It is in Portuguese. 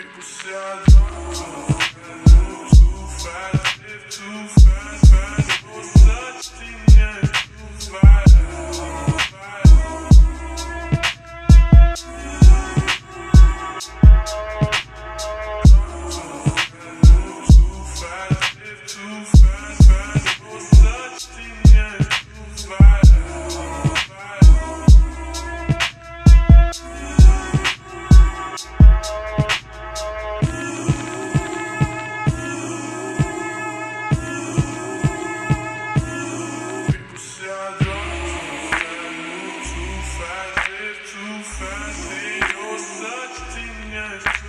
Fico sem years.